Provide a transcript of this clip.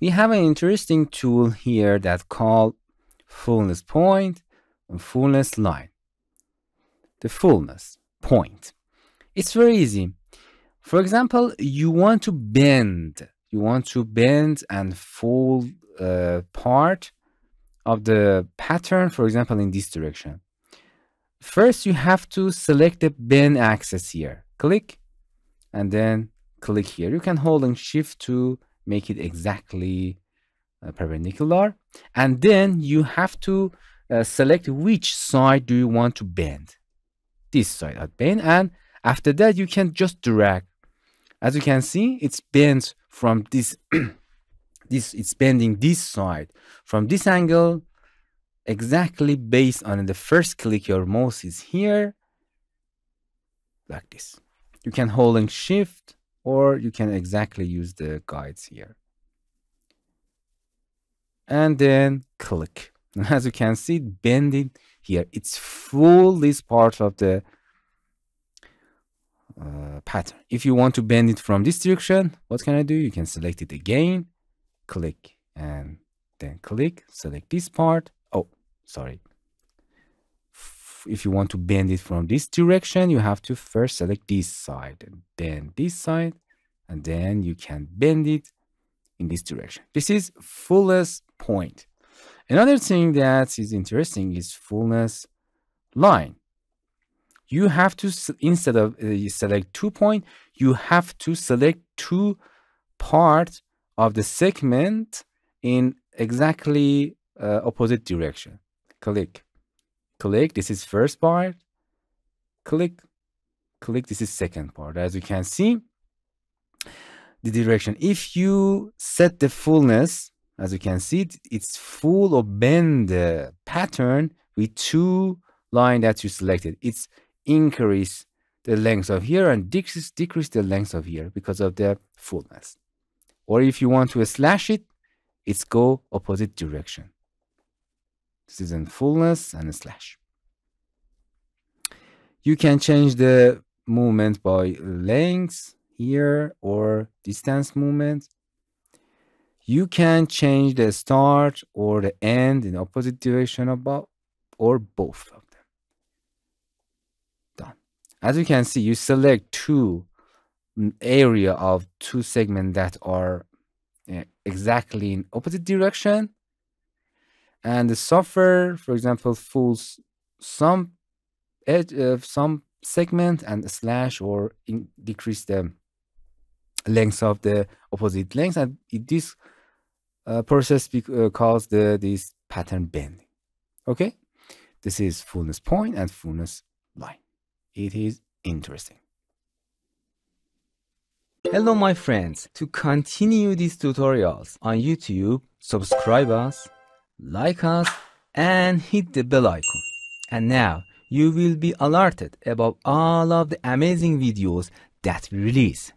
we have an interesting tool here that called fullness point and fullness line. The fullness point. It's very easy. For example, you want to bend. You want to bend and fold uh, part of the pattern, for example, in this direction. First, you have to select the bend axis here. Click and then click here. You can hold and shift to make it exactly uh, perpendicular. And then you have to uh, select which side do you want to bend. This side at bend. And after that, you can just drag. As you can see, it's bent from this, this it's bending this side from this angle exactly based on the first click your mouse is here like this. You can hold and shift or you can exactly use the guides here. And then click. As you can see, bending here. It's full this part of the uh, pattern. If you want to bend it from this direction, what can I do? You can select it again, click, and then click, select this part. Oh, sorry. If you want to bend it from this direction, you have to first select this side and then this side, and then you can bend it in this direction. This is fullness point. Another thing that is interesting is fullness line you have to instead of uh, select two point you have to select two parts of the segment in exactly uh, opposite direction click click this is first part click click this is second part as you can see the direction if you set the fullness as you can see it's full or bend uh, pattern with two line that you selected it's increase the length of here and decrease, decrease the length of here because of the fullness. Or if you want to slash it, it's go opposite direction. This is in fullness and slash. You can change the movement by length here or distance movement. You can change the start or the end in opposite direction about or both of them. Done. as you can see, you select two area of two segments that are uh, exactly in opposite direction. And the software, for example, fools some edge of uh, some segment and slash or in, decrease the length of the opposite length. And this uh, process uh, calls the this pattern bending. Okay, this is fullness point and fullness line it is interesting. Hello my friends, to continue these tutorials on YouTube, subscribe us, like us and hit the bell icon. And now you will be alerted about all of the amazing videos that we release.